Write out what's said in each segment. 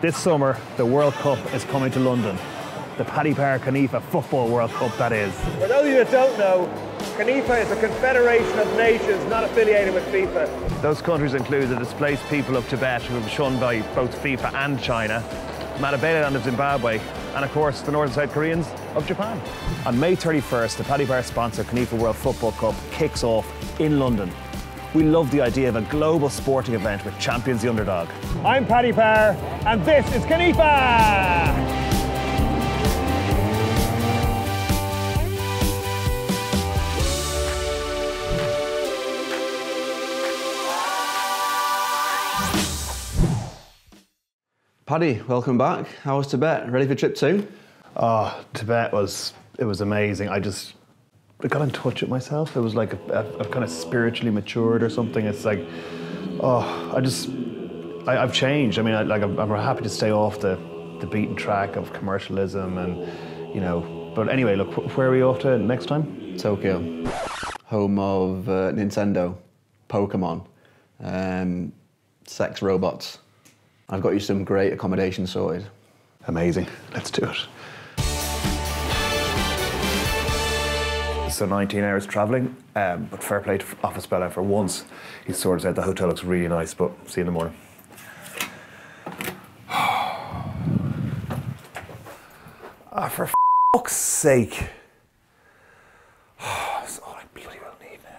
This summer, the World Cup is coming to London. The Paddy Power CONIFA Football World Cup, that is. For those of you that don't know, CONIFA is a confederation of nations not affiliated with FIFA. Those countries include the displaced people of Tibet, who have been shunned by both FIFA and China, Matabeleland of Zimbabwe, and of course the North and South Koreans of Japan. On May 31st, the Paddy Power sponsor CONIFA World Football Cup kicks off in London. We love the idea of a global sporting event which champions the underdog. I'm Paddy Power, and this is CONIFA! Paddy, welcome back. How was Tibet? Ready for trip two? Oh, Tibet was it was amazing. I just I got in touch with myself. It was like I've kind of spiritually matured or something. It's like, oh, I just I, have changed. I mean, I, like I'm, I'm, happy to stay off the the beaten track of commercialism and you know. But anyway, look, where are we off to next time? Tokyo, home of uh, Nintendo, Pokemon, um, sex robots. I've got you some great accommodation sorted. Amazing. Let's do it. So 19 hours travelling, um, but fair play to Office Bella for once. He sorted out the hotel looks really nice, but see you in the morning. Ah, for fuck's sake. That's all I bloody well need now.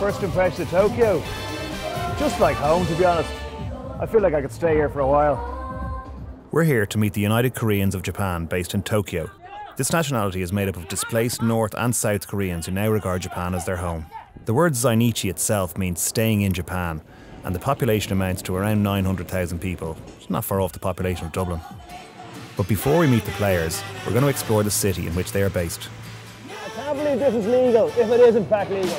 First impression of Tokyo. Just like home, to be honest. I feel like I could stay here for a while. We're here to meet the United Koreans of Japan, based in Tokyo. This nationality is made up of displaced North and South Koreans who now regard Japan as their home. The word Zainichi itself means staying in Japan, and the population amounts to around 900,000 people. Not far off the population of Dublin. But before we meet the players, we're going to explore the city in which they are based. I can't believe this is legal, if it is in fact legal.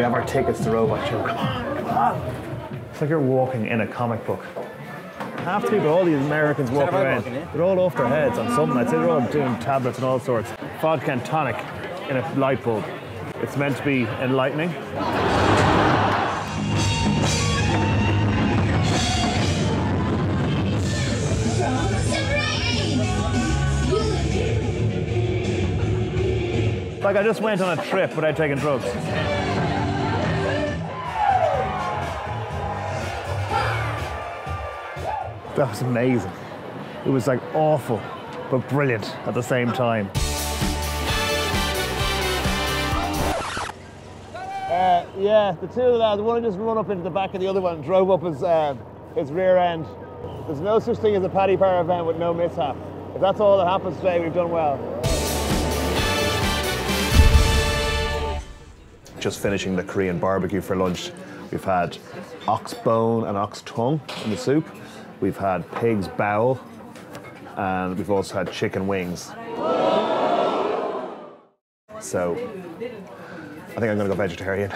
We have our tickets to Robot Show. Come on, come on. It's like you're walking in a comic book half the people, all these Americans walking around, they're all off their heads on something. I'd say they're all doing tablets and all sorts. Vodka and tonic in a light bulb. It's meant to be enlightening. Like I just went on a trip without taking drugs. That was amazing. It was like awful, but brilliant at the same time. Uh, yeah, the two of the lads, one just run up into the back of the other one, drove up his, uh, his rear end. There's no such thing as a Paddy Power event with no mishap. If that's all that happens today, we've done well. Just finishing the Korean barbecue for lunch. We've had ox bone and ox tongue in the soup. We've had pig's bowel, and we've also had chicken wings. So I think I'm going to go vegetarian.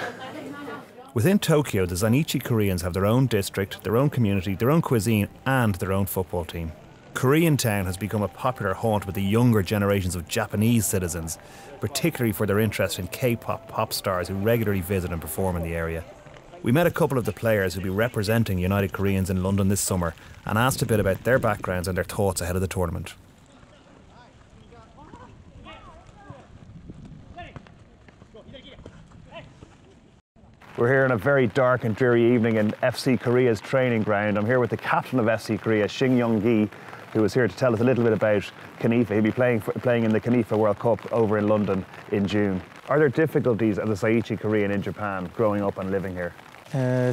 Within Tokyo, the Zainichi Koreans have their own district, their own community, their own cuisine, and their own football team. Korean Town has become a popular haunt with the younger generations of Japanese citizens, particularly for their interest in K pop pop stars who regularly visit and perform in the area. We met a couple of the players who'll be representing United Koreans in London this summer and asked a bit about their backgrounds and their thoughts ahead of the tournament. We're here on a very dark and dreary evening in FC Korea's training ground. I'm here with the captain of FC Korea, Shin Young Gi, who is here to tell us a little bit about CONIFA. He'll be playing, for, playing in the CONIFA World Cup over in London in June. Are there difficulties as a Saichi Korean in Japan growing up and living here? Uh,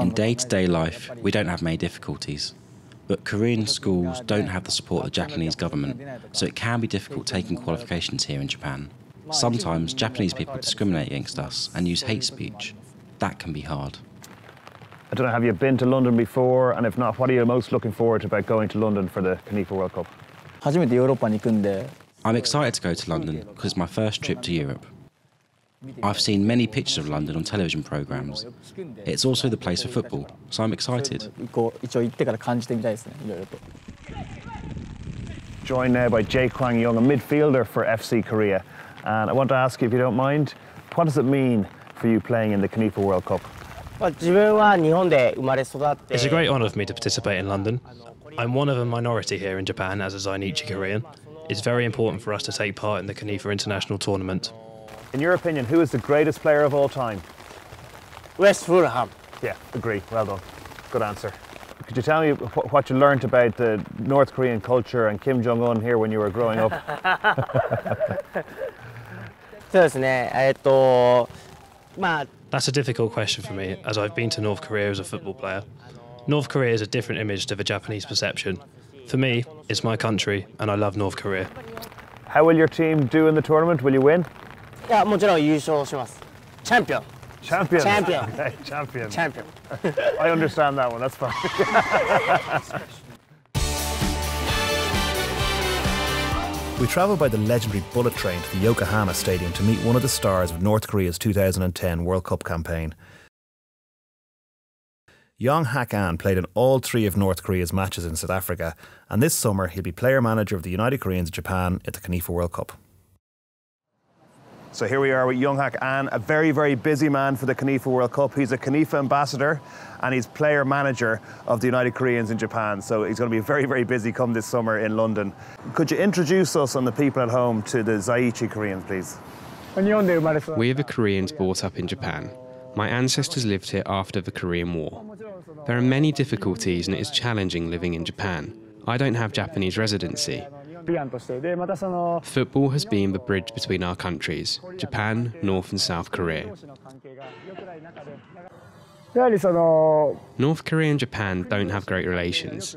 in day to day life, we don't have many difficulties. But Korean schools don't have the support of the Japanese government, so it can be difficult taking qualifications here in Japan. Sometimes Japanese people discriminate against us and use hate speech. That can be hard. I don't know, have you been to London before? And if not, what are you most looking forward to about going to London for the CONIFA World Cup? I'm excited to go to London because it's my first trip to Europe. I've seen many pictures of London on television programmes. It's also the place for football, so I'm excited. Joined now by Jae Kwang Young, a midfielder for FC Korea. And I want to ask you, if you don't mind, what does it mean for you playing in the CONIFA World Cup? It's a great honour for me to participate in London. I'm one of a minority here in Japan as a Zainichi Korean. It's very important for us to take part in the CONIFA International Tournament. In your opinion, who is the greatest player of all time? West Fulham. Yeah, agree. Well done. Good answer. Could you tell me what you learned about the North Korean culture and Kim Jong Un here when you were growing up? That's a difficult question for me, as I've been to North Korea as a football player. North Korea is a different image to the Japanese perception. For me, it's my country, and I love North Korea. How will your team do in the tournament? Will you win? やもちろん優勝しますチャンピオン I understand that one. That's fine. we travel by the legendary bullet train to the Yokohama Stadium to meet one of the stars of North Korea's 2010 World Cup campaign. Yong Hak An played in all three of North Korea's matches in South Africa, and this summer he'll be player manager of the United Koreans of Japan at the CONIFA World Cup. So here we are with Yong Hak An, a very, very busy man for the CONIFA World Cup. He's a CONIFA ambassador and he's player manager of the United Koreans in Japan. So he's going to be very, very busy come this summer in London. Could you introduce us and the people at home to the Zaichi Koreans, please? We are the Koreans brought up in Japan. My ancestors lived here after the Korean War. There are many difficulties and it is challenging living in Japan. I don't have Japanese residency, Football has been the bridge between our countries, Japan, North and South Korea. North Korea and Japan don't have great relations.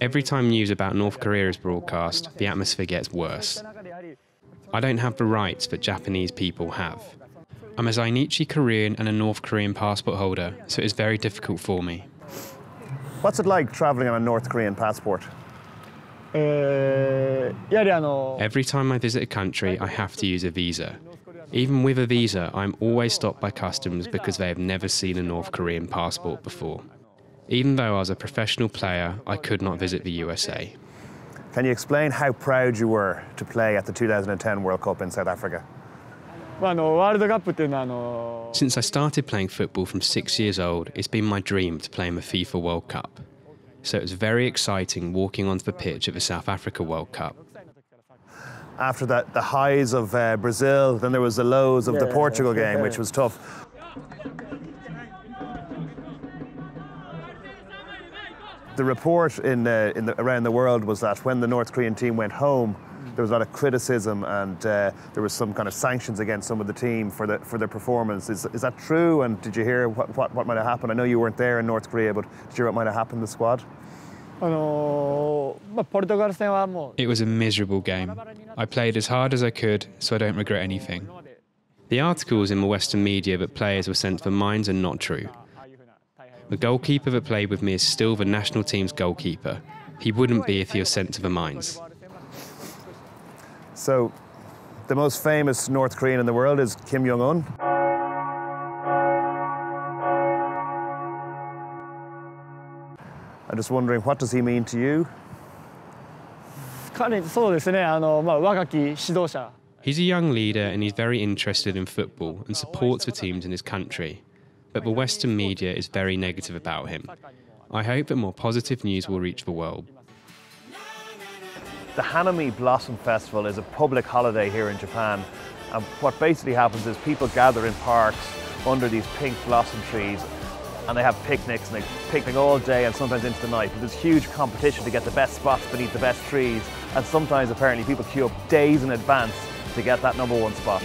Every time news about North Korea is broadcast, the atmosphere gets worse. I don't have the rights that Japanese people have. I'm a Zainichi Korean and a North Korean passport holder, so it is very difficult for me. What's it like travelling on a North Korean passport? Uh, Every time I visit a country, I have to use a visa. Even with a visa, I'm always stopped by customs because they have never seen a North Korean passport before. Even though I was a professional player, I could not visit the USA. Can you explain how proud you were to play at the 2010 World Cup in South Africa? Since I started playing football from six years old, it's been my dream to play in the FIFA World Cup so it was very exciting walking onto the pitch at the South Africa World Cup. After that, the highs of uh, Brazil, then there was the lows of yeah, the Portugal game, which was tough. The report in, uh, in the, around the world was that when the North Korean team went home, there was a lot of criticism and uh, there was some kind of sanctions against some of the team for, the, for their performance. Is, is that true? And did you hear what, what, what might have happened? I know you weren't there in North Korea, but did you hear what might have happened to the squad? It was a miserable game. I played as hard as I could, so I don't regret anything. The articles in the Western media that players were sent for mines are not true. The goalkeeper that played with me is still the national team's goalkeeper. He wouldn't be if he was sent to the mines. So, the most famous North Korean in the world is Kim Jong un. I'm just wondering, what does he mean to you? He's a young leader and he's very interested in football and supports the teams in his country. But the Western media is very negative about him. I hope that more positive news will reach the world. The Hanami Blossom Festival is a public holiday here in Japan. And what basically happens is people gather in parks under these pink blossom trees and they have picnics and they picnic all day and sometimes into the night. But there's huge competition to get the best spots beneath the best trees. And sometimes apparently people queue up days in advance to get that number one spot.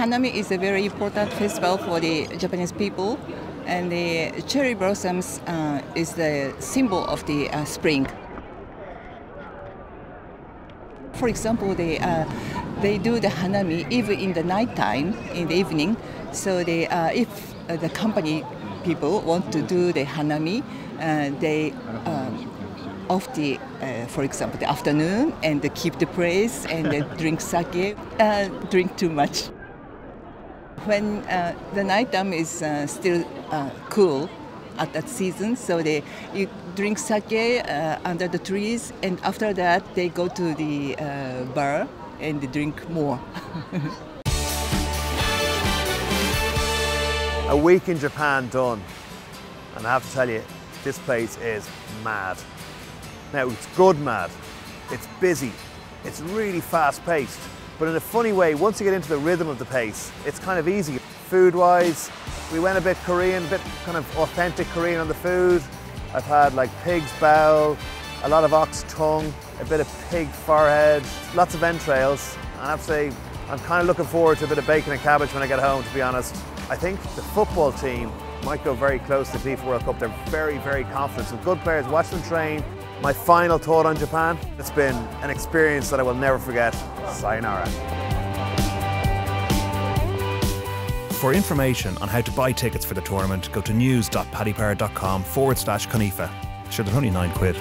Hanami is a very important festival for the Japanese people and the cherry blossoms uh, is the symbol of the uh, spring. For example, they, uh, they do the hanami even in the nighttime, in the evening. So they, uh, if uh, the company people want to do the hanami, uh, they um, of the, uh, for example, the afternoon and keep the place and drink sake, uh, drink too much. When uh, the nighttime is uh, still uh, cool at that season, so they you drink sake uh, under the trees, and after that they go to the bar and they drink more. A week in Japan done, and I have to tell you, this place is mad. Now, it's good mad. It's busy. It's really fast paced. But in a funny way, once you get into the rhythm of the pace, it's kind of easy. Food wise, we went a bit Korean, a bit kind of authentic Korean on the food. I've had like pig's bowel, a lot of ox tongue, a bit of pig forehead, lots of entrails. And I have say, I'm kind of looking forward to a bit of bacon and cabbage when I get home, to be honest. I think the football team might go very close to the FIFA World Cup. They're very, very confident. Some good players. Watch them train. My final thought on Japan, it's been an experience that I will never forget. Sayonara. For information on how to buy tickets for the tournament, go to news.paddypower.com forward slash Conifa. Sure, they're only nine quid.